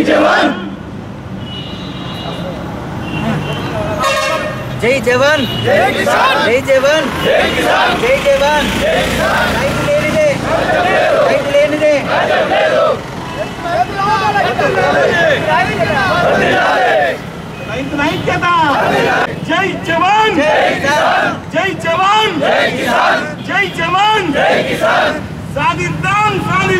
जय जवान जय जवान जय किसान जय जवान जय किसान जय जवान जय किसान लाइट लेने दे लाइट लेने दे जय जवान जय जवान जय किसान जय जवान जय किसान सादिर दान सादिर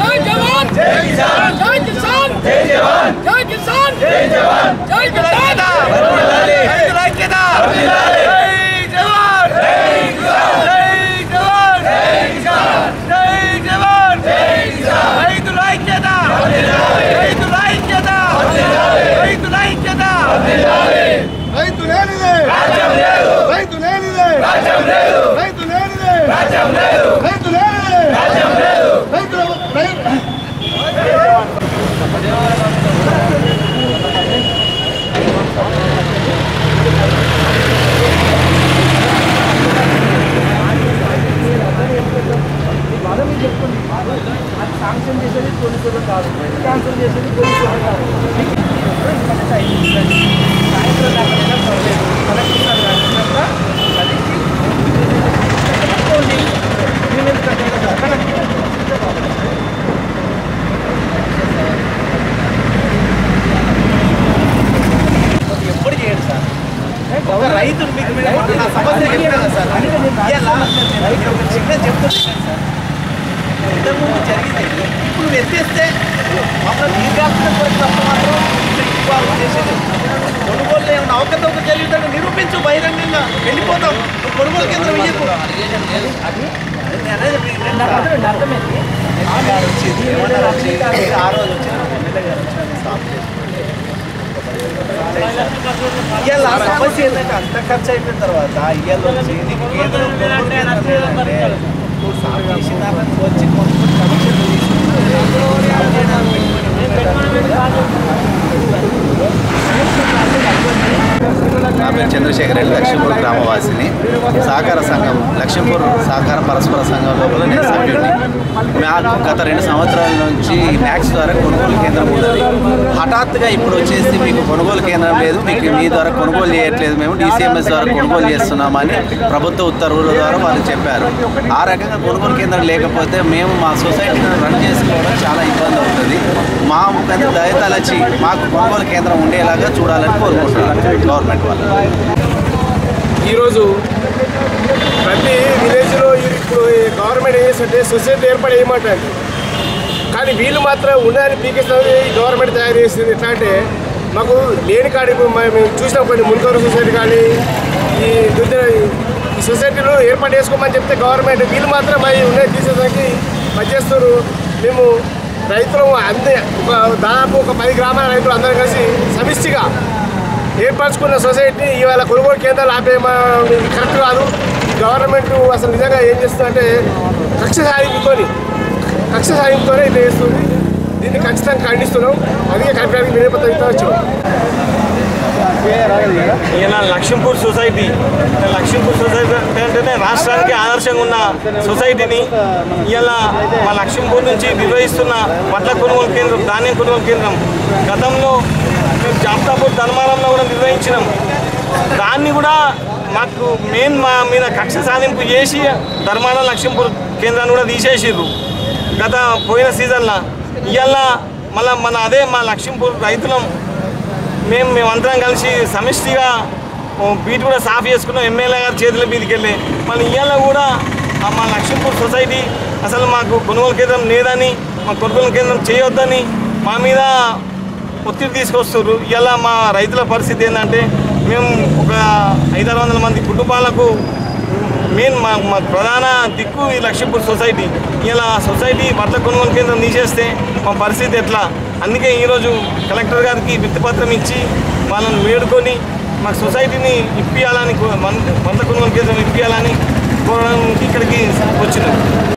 రైతు లేనిదే రైతు లేనిదే రైతు లేనిదే రైతు లేనిదే రైతు రైతు ఎప్పుడు ఒక రైతు మీకు నా సమస్య చెప్పాను సార్? రైతు ఒక చిన్న చెప్తున్నాను సార్. ఇంతకుముందు జరిగింది. ఇప్పుడు వ్యత్యస్తే మమ్మల్ని దీర్ఘాత్మ కొరకు తప్ప మాత్రం చేసేది. కొనుగోలు ఏమైనా అవకతవక జరిగిందని నిరూపించు బహిరంగంగా వెళ్ళిపోతాం. కొనుగోలు కేంద్రం ఇయ్యకు. నిన్న అర్థమైంది వచ్చింది. ఆ రోజు వచ్చింది. ఎమ్మెల్యే గారు స్టాప్ చేసి ఇవాళ సమస్య ఏంటంటే అంత ఖర్చు అయిపోయిన తర్వాత ఇవాళ వచ్చి నీకు నా పేరు చంద్రశేఖర్ రెడ్డి లక్ష్మీపూర్ గ్రామవాసిని. సహకార సంఘం సహకార పరస్పర సంఘం లోపల నేను సభ్యుడిని. మాకు గత రెండు సంవత్సరాల నుంచి మ్యాక్స్ ద్వారా కొనుగోలు కేంద్రం ఉన్నది. హఠాత్తుగా ఇప్పుడు వచ్చేసి మీకు కొనుగోలు కేంద్రం లేదు మీకు మీ ద్వారా కొనుగోలు చేయట్లేదు మేము డీసీఎంఎస్ ద్వారా కొనుగోలు చేస్తున్నామని ప్రభుత్వ ఉత్తర్వుల ద్వారా వాళ్ళు చెప్పారు. ఆ రకంగా కొనుగోలు కేంద్రం లేకపోతే మేము మా సొసైటీని రన్ చేసుకోవడం చాలా ఇబ్బంది అవుతుంది. మా పెద్ద దయతలచి మాకు కొనుగోలు కేంద్రం ఉండేలాగా చూడాలని కోరుకుంటున్నాను గవర్నమెంట్ వాళ్ళు. ఈరోజు ప్రతి విలేజ్లో ఇప్పుడు ఈ గవర్నమెంట్ ఏం చేస్తుంటే సొసైటీ ఏర్పాటు చేయమంటారు కానీ వీళ్ళు మాత్రం ఉండాలని పీకేస్తుంది గవర్నమెంట్ తయారు చేసింది ఎట్లా అంటే మాకు లేని కాడ ఇప్పుడు మేము చూసినప్పుడు కొన్ని మున్కూరు సొసైటీ కానీ ఈ దుద్ద ఈ సొసైటీలో ఏర్పాటు చేసుకోమని చెప్తే గవర్నమెంట్ వీళ్ళు మాత్రం మరి ఉన్నాయి తీసేదానికి పనిచేస్తారు మేము రైతులు అంతే ఒక దాదాపు ఒక పది గ్రామాల రైతులు అందరూ కలిసి సమిష్టిగా ఏర్పరచుకున్న సొసైటీ ఇవాళ కొనుగోలు కేంద్రాలు ఆపేయమని కరెక్ట్ కాదు. గవర్నమెంట్ అసలు నిజంగా ఏం చేస్తుందంటే కక్ష సాధింపుతోని కక్ష సాధింపుతోనే ఇది చేస్తుంది. దీన్ని ఖచ్చితంగా ఖండిస్తున్నాం. అందుకే కలెక్టర్కి మీరే ఇస్తా ఈయన లక్ష్మీపూర్ సొసైటీ. లక్ష్మీపూర్ సొసైటీ అంటేనే రాష్ట్రానికి ఆదర్శంగా ఉన్న సొసైటీని ఇలా మా లక్ష్మీపూర్ నుంచి నిర్వహిస్తున్న వడ్ల కొనుగోలు కేంద్రం ధాన్యం కొనుగోలు కేంద్రం. గతంలో మేము జాప్తాపూర్ ధర్మారంలో కూడా నిర్వహించినాం. దాన్ని కూడా మాకు మెయిన్ మా మీద కక్ష సాధింపు చేసి ధర్మాన లక్ష్మీపూర్ కేంద్రాన్ని కూడా తీసేసిర్రు. గత పోయిన సీజన్లో ఇవాళ మళ్ళీ మన అదే మా లక్ష్మీపూర్ రైతులం. మేము మేమందరం కలిసి సమిష్టిగా బీట్ కూడా సాఫ్ చేసుకున్నాం. ఎమ్మెల్యే గారి చేతుల మీదకి వెళ్ళి మళ్ళీ ఇవాళ కూడా మా లక్ష్మీపూర్ సొసైటీ అసలు మాకు కొనుగోలు కేంద్రం లేదని మా కొనుగోలు కేంద్రం చేయొద్దని మా మీద ఒత్తిడి తీసుకొస్తున్నారు ఇలా మా రైతుల పరిస్థితి ఏంటంటే మేము ఒక ఐదారు వందల మంది కుటుంబాలకు మెయిన్ మా మా ప్రధాన దిక్కు ఈ లక్ష్మీపూర్ సొసైటీ. ఇలా సొసైటీ బట్టల కొనుగోలు కేంద్రం తీసేస్తే మా పరిస్థితి ఎట్లా? అందుకే ఈరోజు కలెక్టర్ గారికి విత్తిపత్రం ఇచ్చి వాళ్ళని వేడుకొని మాకు సొసైటీని ఇప్పియాలని కో- బట్టల కొనుగోలు కేంద్రం ఇప్పియాలని కోరడానికి ఇక్కడికి వచ్చినాం.